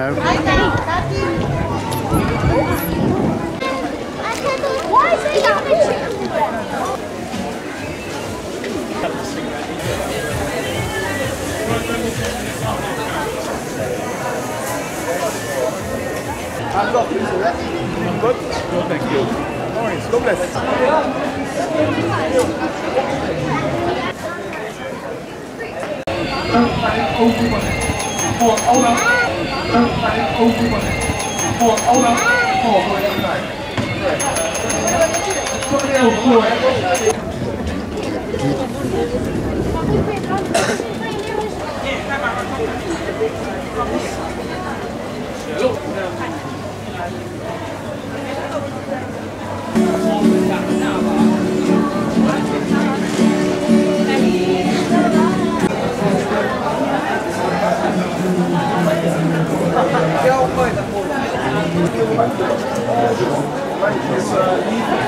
Chicken? I'm not please, all right? I'm good. Good, thank you. No worries. God bless. dan ga ik overkomen. Voor al dat voor voor je tijd. Tot heel voor. Hallo. 覚えた方がいい。